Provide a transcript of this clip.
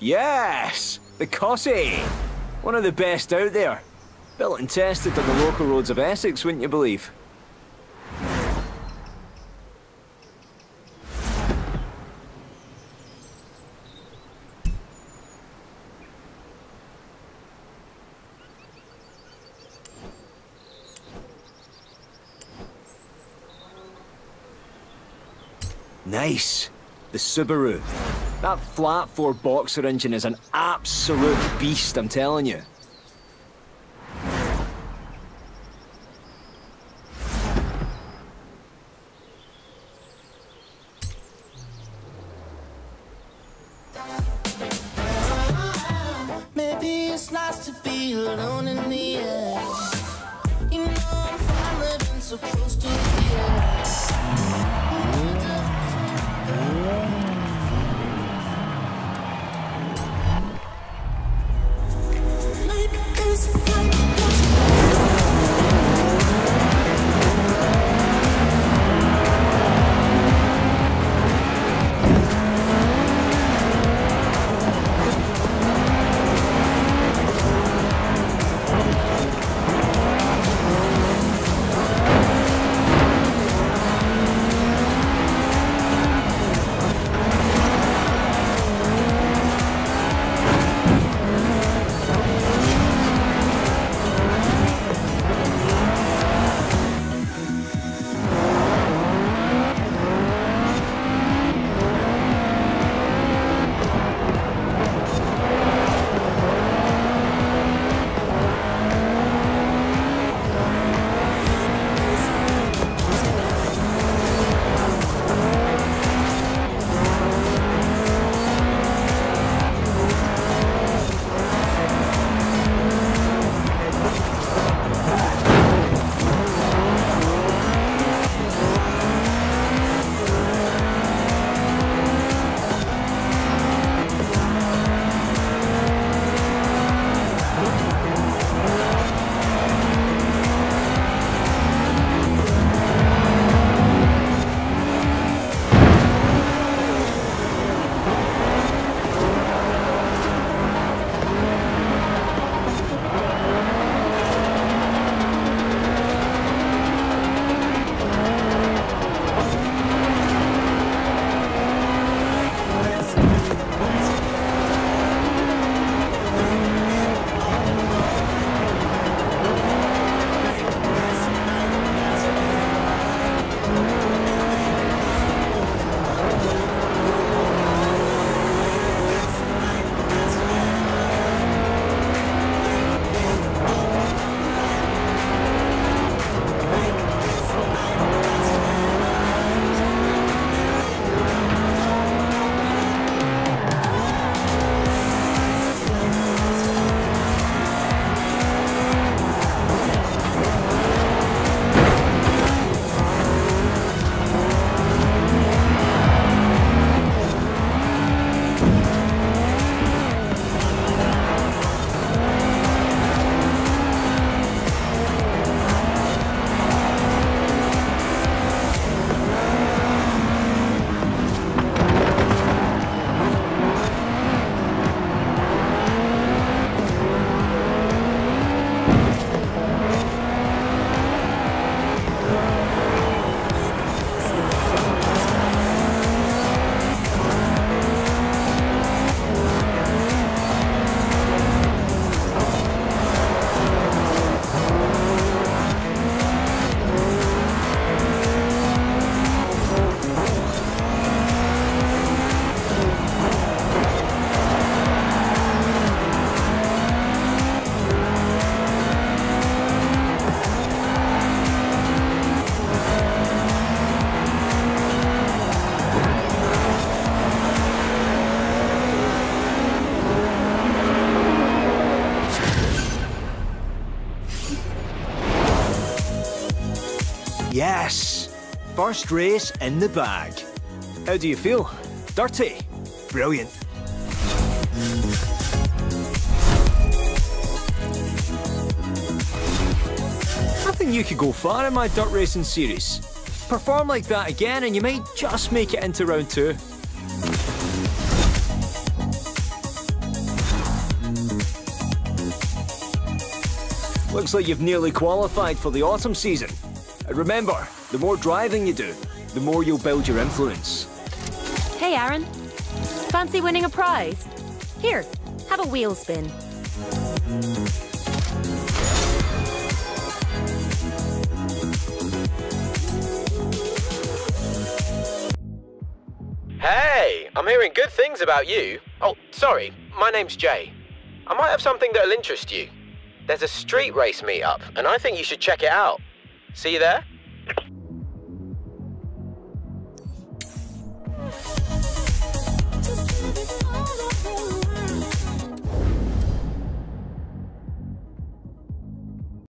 Yes! The Cossie! One of the best out there. Built and tested on the local roads of Essex, wouldn't you believe? Nice. The Subaru. That flat four boxer engine is an absolute beast, I'm telling you. Maybe it's nice to be alone in the air. You know I'm fine living so Yes! First race in the bag. How do you feel? Dirty? Brilliant. I think you could go far in my dirt racing series. Perform like that again and you might just make it into round two. Looks like you've nearly qualified for the autumn season. And remember, the more driving you do, the more you'll build your influence. Hey, Aaron. Fancy winning a prize? Here, have a wheel spin. Hey, I'm hearing good things about you. Oh, sorry, my name's Jay. I might have something that'll interest you. There's a street race meetup, and I think you should check it out. See you there?